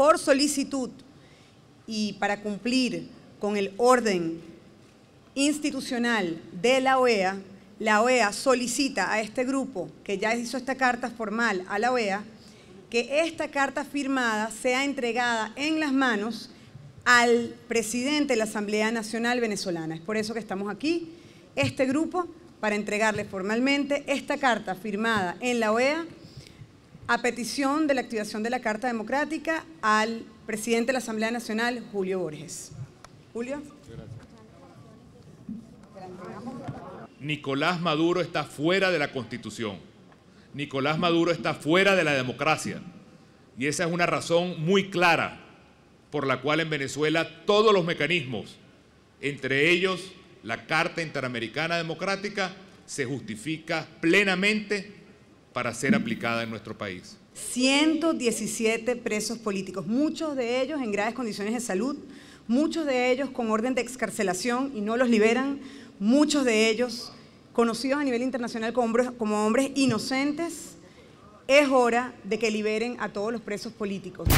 por solicitud y para cumplir con el orden institucional de la OEA, la OEA solicita a este grupo, que ya hizo esta carta formal a la OEA, que esta carta firmada sea entregada en las manos al presidente de la Asamblea Nacional Venezolana. Es por eso que estamos aquí, este grupo, para entregarle formalmente esta carta firmada en la OEA a petición de la activación de la Carta Democrática al presidente de la Asamblea Nacional, Julio Borges. Julio. Nicolás Maduro está fuera de la Constitución. Nicolás Maduro está fuera de la democracia. Y esa es una razón muy clara por la cual en Venezuela todos los mecanismos, entre ellos la Carta Interamericana Democrática, se justifica plenamente para ser aplicada en nuestro país. 117 presos políticos, muchos de ellos en graves condiciones de salud, muchos de ellos con orden de excarcelación y no los liberan, muchos de ellos conocidos a nivel internacional como hombres, como inocentes. Es hora de que liberen a todos los presos políticos.